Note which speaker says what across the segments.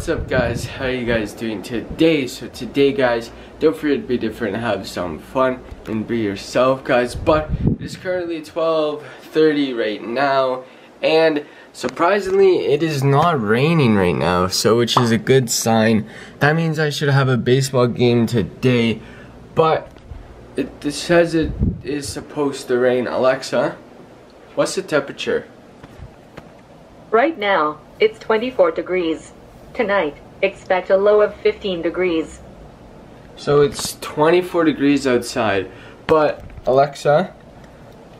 Speaker 1: What's up guys? How you guys doing today? So today guys, don't forget to be different have some fun and be yourself guys. But it's currently 12.30 right now and surprisingly it is not raining right now so which is a good sign. That means I should have a baseball game today but it, it says it is supposed to rain. Alexa, what's the temperature?
Speaker 2: Right now, it's 24 degrees. Tonight, expect a low of 15 degrees.
Speaker 1: So it's 24 degrees outside. But, Alexa,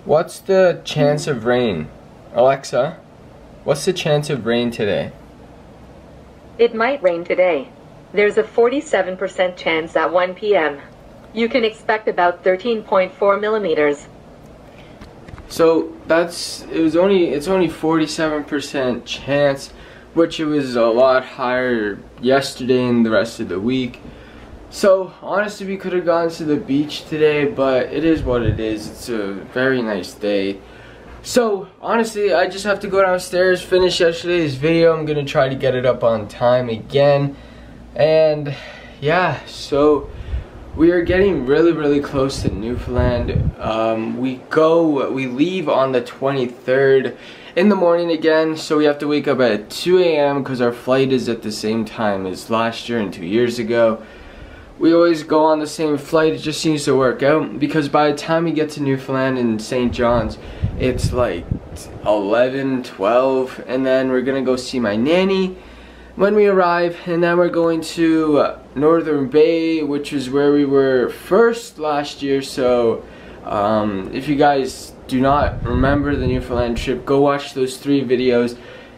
Speaker 1: what's the chance of rain? Alexa, what's the chance of rain today?
Speaker 2: It might rain today. There's a 47% chance at 1 p.m. You can expect about 13.4 millimeters.
Speaker 1: So that's it was only it's only 47% chance which it was a lot higher yesterday and the rest of the week. So honestly we could have gone to the beach today but it is what it is. It's a very nice day. So honestly I just have to go downstairs finish yesterday's video. I'm gonna try to get it up on time again. And yeah so we are getting really really close to Newfoundland. Um, we go we leave on the 23rd in the morning again, so we have to wake up at 2 a.m. because our flight is at the same time as last year and two years ago. We always go on the same flight, it just seems to work out because by the time we get to Newfoundland and St. John's, it's like 11, 12, and then we're gonna go see my nanny when we arrive, and then we're going to Northern Bay, which is where we were first last year, so um, if you guys do not remember the Newfoundland trip, go watch those three videos.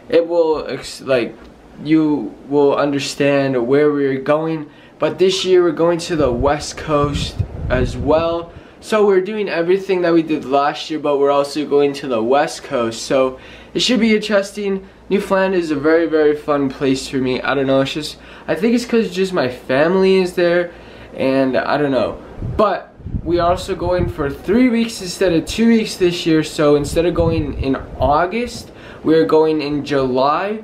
Speaker 1: It will, like, you will understand where we're going. But this year we're going to the west coast as well. So we're doing everything that we did last year, but we're also going to the west coast. So it should be interesting. Newfoundland is a very, very fun place for me. I don't know, it's just, I think it's because just my family is there. And I don't know. But we are also going for three weeks instead of two weeks this year. So instead of going in August, we're going in July.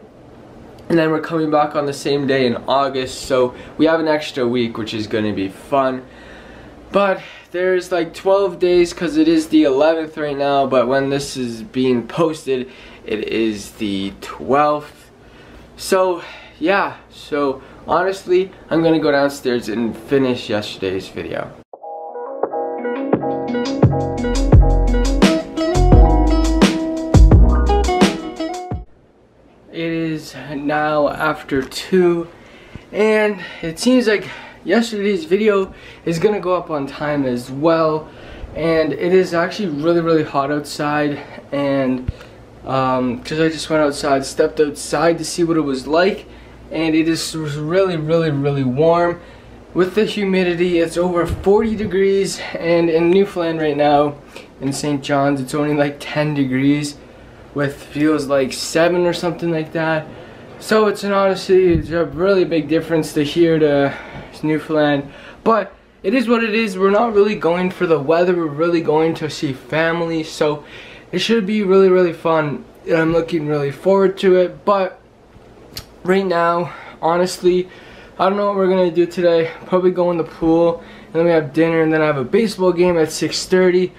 Speaker 1: And then we're coming back on the same day in August. So we have an extra week, which is going to be fun. But there's like 12 days because it is the 11th right now. But when this is being posted, it is the 12th. So yeah, so honestly, I'm going to go downstairs and finish yesterday's video. Now after 2 and it seems like yesterday's video is gonna go up on time as well and it is actually really really hot outside and because um, I just went outside stepped outside to see what it was like and it is really really really warm with the humidity it's over 40 degrees and in Newfoundland right now in St. John's it's only like 10 degrees with feels like 7 or something like that so it's an honestly it's a really big difference to here to Newfoundland. But it is what it is. We're not really going for the weather. We're really going to see family. So it should be really really fun. And I'm looking really forward to it. But right now honestly I don't know what we're gonna do today. Probably go in the pool, and then we have dinner, and then I have a baseball game at 6.30.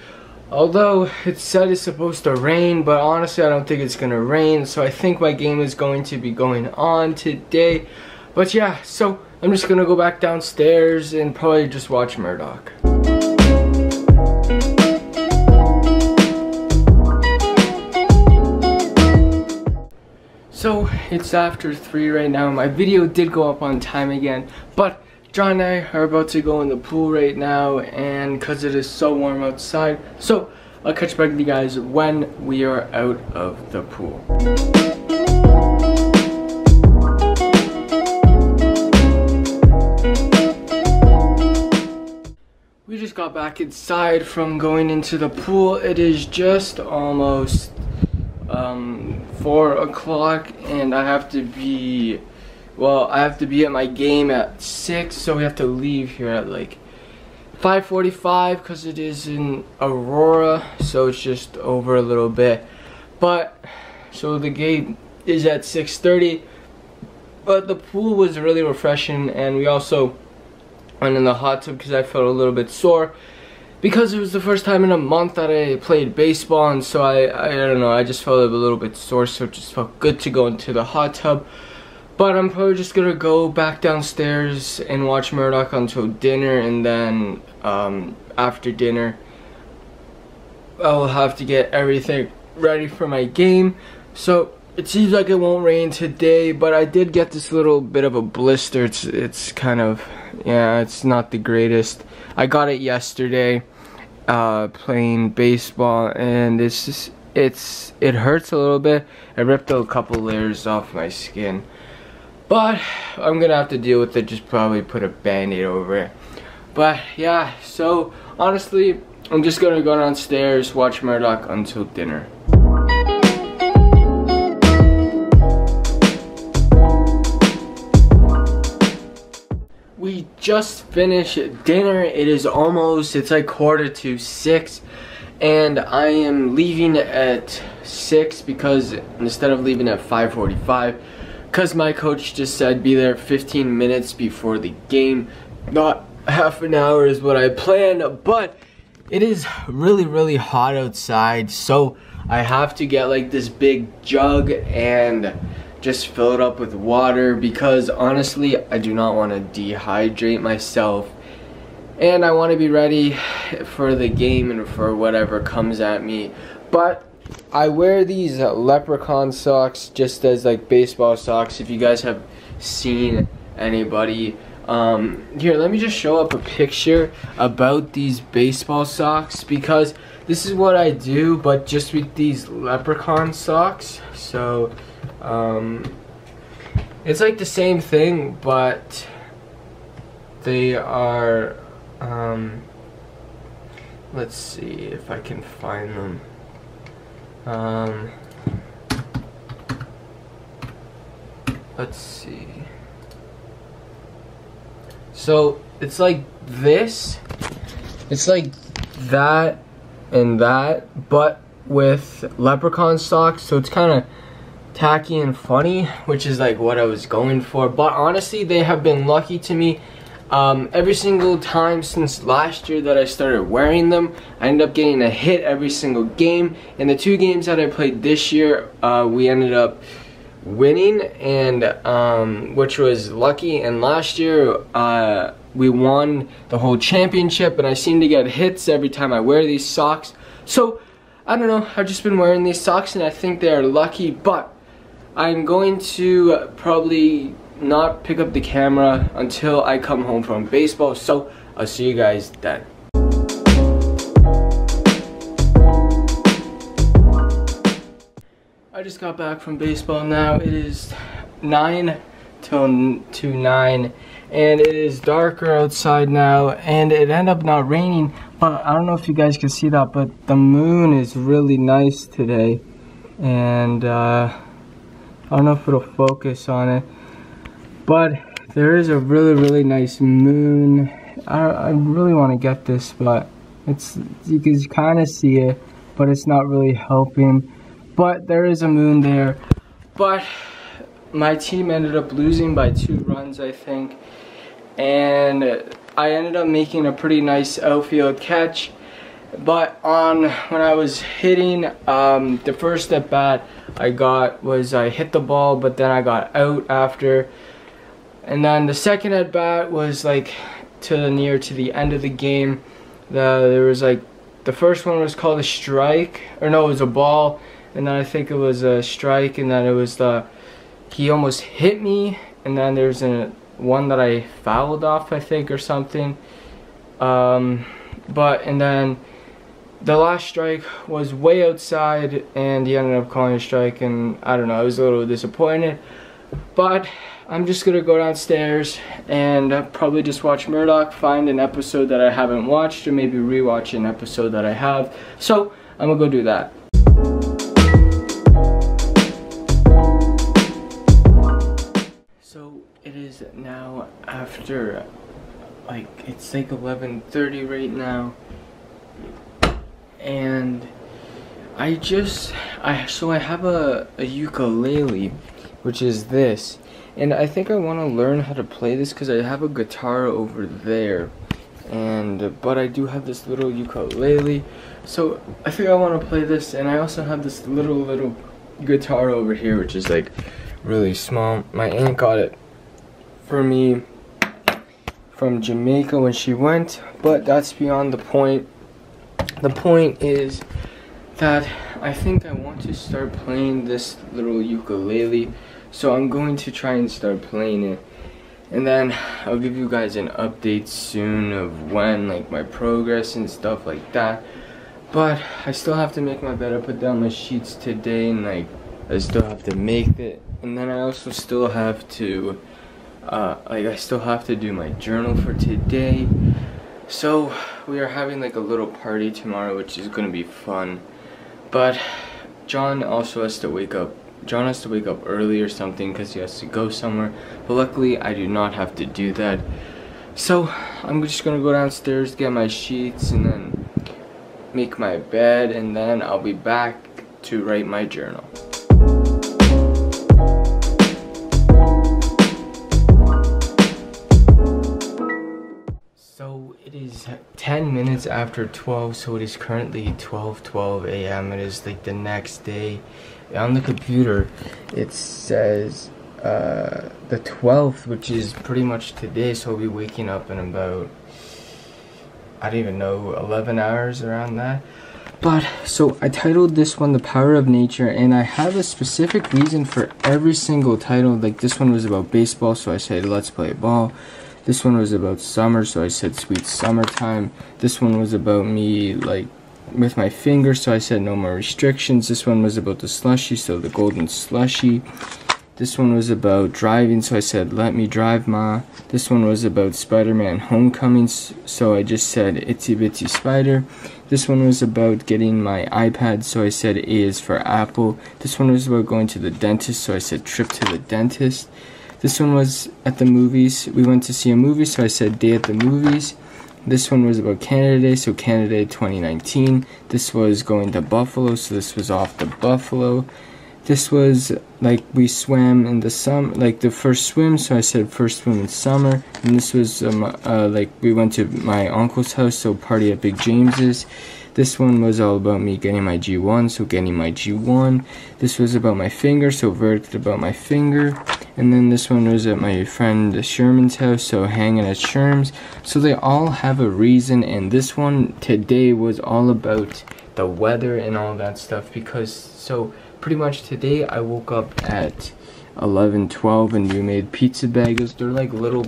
Speaker 1: Although it said it's supposed to rain, but honestly I don't think it's gonna rain, so I think my game is going to be going on today. But yeah, so I'm just gonna go back downstairs and probably just watch Murdoch. So it's after 3 right now. My video did go up on time again. But John and I are about to go in the pool right now and because it is so warm outside. So I'll catch back with you guys when we are out of the pool. We just got back inside from going into the pool. It is just almost um, 4 o'clock and I have to be, well, I have to be at my game at 6, so we have to leave here at like 5.45 because it is in Aurora, so it's just over a little bit. But, so the game is at 6.30. but the pool was really refreshing and we also went in the hot tub because I felt a little bit sore because it was the first time in a month that I played baseball and so I, I, I don't know I just felt a little bit sore so it just felt good to go into the hot tub but I'm probably just gonna go back downstairs and watch Murdoch until dinner and then um, after dinner I will have to get everything ready for my game. So it seems like it won't rain today but I did get this little bit of a blister. It's it's kind of yeah it's not the greatest. I got it yesterday uh, playing baseball and it's just it's it hurts a little bit. I ripped a couple layers off my skin but I'm gonna have to deal with it just probably put a band-aid over it but yeah so honestly I'm just gonna go downstairs watch Murdoch until dinner we just finished dinner. It is almost, it's like quarter to six. And I am leaving at six because instead of leaving at 5.45, because my coach just said be there 15 minutes before the game. Not half an hour is what I planned, but it is really, really hot outside. So I have to get like this big jug and just fill it up with water because honestly I do not want to dehydrate myself and I want to be ready for the game and for whatever comes at me but I wear these leprechaun socks just as like baseball socks if you guys have seen anybody um, here let me just show up a picture about these baseball socks because this is what I do but just with these leprechaun socks so um, it's like the same thing, but they are, um, let's see if I can find them. Um, let's see. So it's like this. It's like that and that, but with leprechaun socks. So it's kind of tacky and funny, which is like what I was going for. But honestly, they have been lucky to me. Um, every single time since last year that I started wearing them, I ended up getting a hit every single game. In the two games that I played this year, uh, we ended up winning, and um, which was lucky. And last year, uh, we won the whole championship, and I seem to get hits every time I wear these socks. So, I don't know, I've just been wearing these socks, and I think they are lucky, but I'm going to probably not pick up the camera until I come home from baseball. So I'll see you guys then. I just got back from baseball now. It is 9 till to 9 and it is darker outside now and it ended up not raining but I don't know if you guys can see that but the moon is really nice today and uh, I don't know if it'll focus on it. But there is a really, really nice moon. I, I really want to get this, but it's you can kind of see it, but it's not really helping. But there is a moon there. But my team ended up losing by two runs, I think. And I ended up making a pretty nice outfield catch. But on when I was hitting um, the first at bat, I got was I hit the ball, but then I got out after. And then the second at bat was like to the near to the end of the game. The, there was like the first one was called a strike, or no, it was a ball, and then I think it was a strike, and then it was the he almost hit me, and then there's a one that I fouled off, I think, or something. Um, but and then the last strike was way outside and he ended up calling a strike and I don't know, I was a little disappointed. But I'm just gonna go downstairs and uh, probably just watch Murdoch, find an episode that I haven't watched or maybe rewatch an episode that I have. So I'm gonna go do that. So it is now after like it's like 11:30 right now and I just I so I have a, a ukulele which is this And I think I want to learn how to play this because I have a guitar over there. And, but I do have this little ukulele. So I think I want to play this. And I also have this little, little guitar over here, which is like really small. My aunt got it for me from Jamaica when she went, but that's beyond the point. The point is that I think I want to start playing this little ukulele, so I'm going to try and start playing it. And then I'll give you guys an update soon of when, like my progress and stuff like that. But I still have to make my bed. I put down my sheets today and like I still have to make it. And then I also still have to uh, like I still have to do my journal for today. So we are having like a little party tomorrow, which is gonna be fun. But John also has to wake up. John has to wake up early or something because he has to go somewhere. But luckily, I do not have to do that. So I'm just gonna go downstairs, get my sheets, and then make my bed, and then I'll be back to write my journal. So it is 10 minutes after 12, so it is currently 12 12 a.m. It is like the next day. On the computer, it says uh, the 12th, which is pretty much today, so I'll be waking up in about, I don't even know, 11 hours around that. But, so I titled this one The Power of Nature, and I have a specific reason for every single title. Like, this one was about baseball, so I said, let's play ball. This one was about summer, so I said sweet summertime. This one was about me, like, with my finger, so I said no more restrictions. This one was about the slushy, so the golden slushy. This one was about driving, so I said, let me drive, ma. This one was about Spider-Man Homecoming, so I just said, itsy bitsy spider. This one was about getting my iPad, so I said A is for Apple. This one was about going to the dentist, so I said trip to the dentist. This one was at the movies. We went to see a movie, so I said day at the movies. This one was about Canada Day, so Canada Day 2019. This was going to Buffalo, so this was off to Buffalo. This was like we swam in the summer, like the first swim, so I said first swim in summer. And this was um, uh, like we went to my uncle's house, so party at Big James's. This one was all about me getting my G1, so getting my G1. This was about my finger, so verdict about my finger. And then this one was at my friend Sherman's house, so hanging at Sherm's. So they all have a reason, and this one today was all about the weather and all that stuff because so pretty much today I woke up at 11 12 and we made pizza bagels. They're like little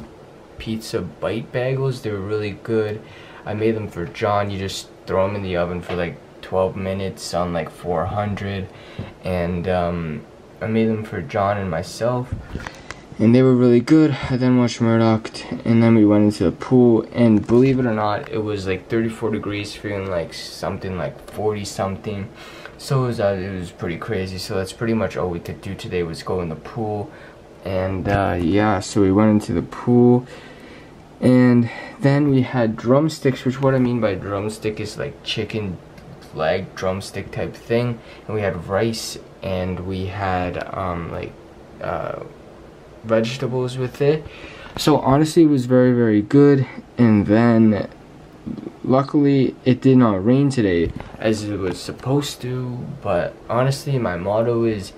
Speaker 1: pizza bite bagels. They're really good. I made them for John. You just throw them in the oven for like 12 minutes on like 400 and um, I made them for John and myself and they were really good. I then watched Murdoch, and then we went into the pool, and believe it or not, it was like 34 degrees, feeling like something like 40 something. So it was, uh, it was pretty crazy. So that's pretty much all we could do today was go in the pool, and uh, yeah, so we went into the pool, and then we had drumsticks, which what I mean by drumstick is like chicken leg drumstick type thing, and we had rice, and we had um, like. Uh, vegetables with it. So honestly, it was very, very good. And then, luckily, it did not rain today as it was supposed to. But honestly, my motto is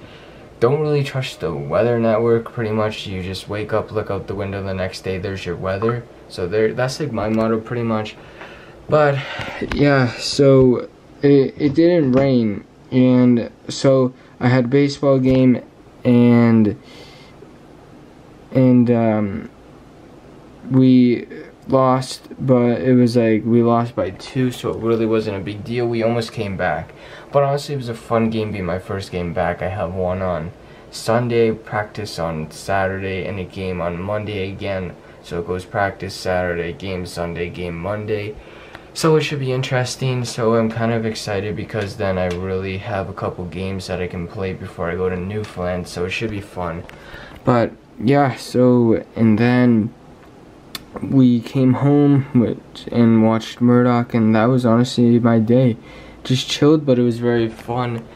Speaker 1: don't really trust the weather network pretty much you just wake up look out the window the next day there's your weather so there that's like my motto pretty much but yeah so it, it didn't rain and so i had baseball game and and um, we lost, but it was like we lost by two, so it really wasn't a big deal. We almost came back, but honestly, it was a fun game. Being my first game back, I have one on Sunday, practice on Saturday, and a game on Monday again. So it goes practice Saturday, game Sunday, game Monday. So it should be interesting. So I'm kind of excited because then I really have a couple games that I can play before I go to Newfoundland. So it should be fun. But yeah, so, and then we came home and watched Murdoch, and that was honestly my day. Just chilled, but it was very fun.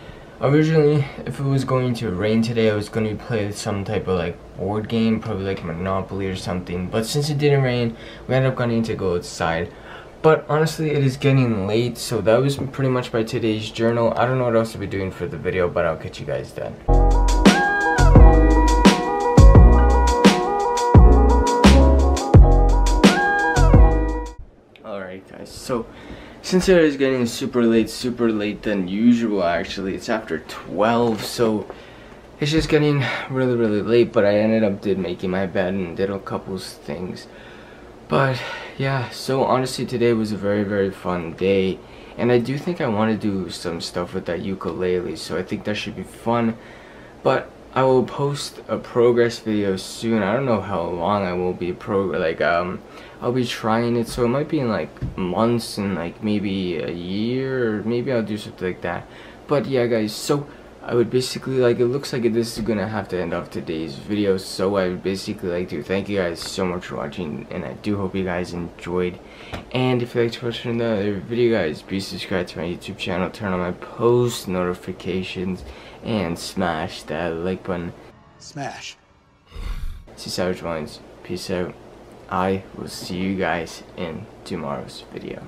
Speaker 1: Originally, if it was going to rain today, I was going to play some type of like board game, probably like Monopoly or something. But since it didn't rain, we ended up going to go outside. But honestly, it is getting late, so that was pretty much by today's journal. I don't know what else to be doing for the video, but I'll catch you guys then. Alright guys, so since it is getting super late, super late than usual actually, it's after 12, so it's just getting really, really late, but I ended up did making my bed and did a couple things. But yeah, so honestly today was a very, very fun day. And I do think I want to do some stuff with that ukulele, so I think that should be fun. But I will post a progress video soon. I don't know how long I will be pro like um I'll be trying it so it might be in like months and like maybe a year or maybe I'll do something like that. But yeah guys, so I would basically like it looks like this is gonna have to end off today's video so I would basically like to thank you guys so much for watching and I do hope you guys enjoyed. And if you like to watch another video guys be subscribed to my YouTube channel turn on my post notifications and smash that like button.
Speaker 3: Smash.
Speaker 1: see Savage Minds. Peace out. I will see you guys in tomorrow's video